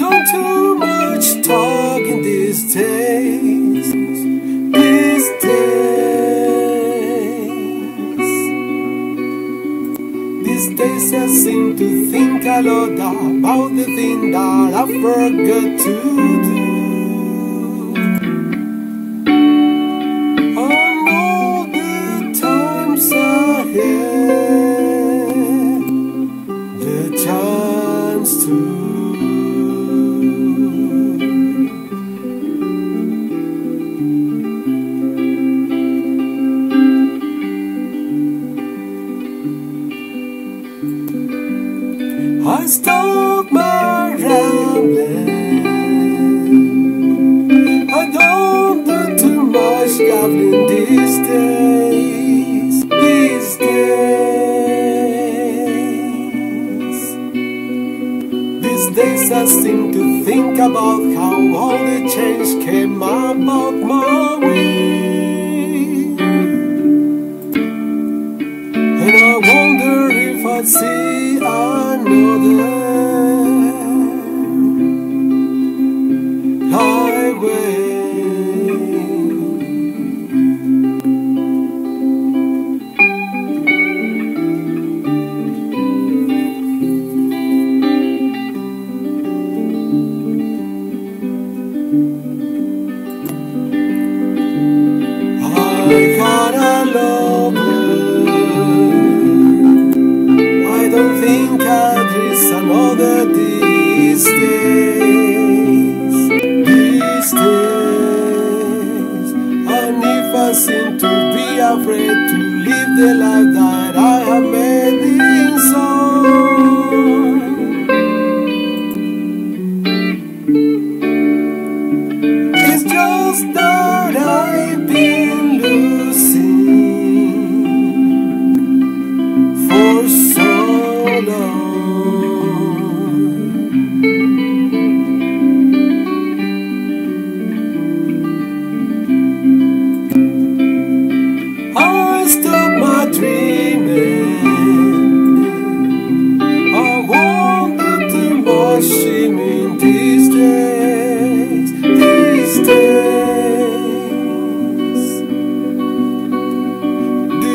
done too much talking these days. These days. To think a lot about the thing that I forgot to do. I stop my rambling. I don't do too much gambling these days. These days. These days I seem to think about how all the change came about my way. And I wonder if I'd see lover. I don't think I'd risk another these days. These days. And if I seem to be afraid to live the life that I have made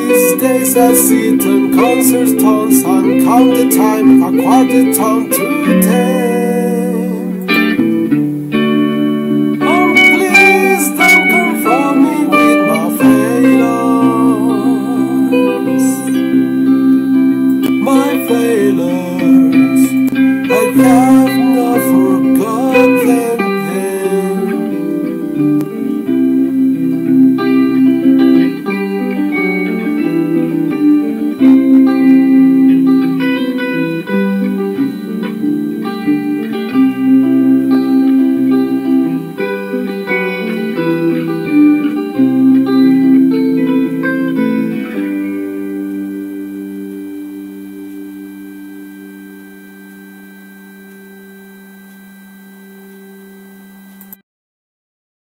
These days I sit on concert tones and count the time, a the time to ten. Oh, please don't confront me with my failures. My failures. again.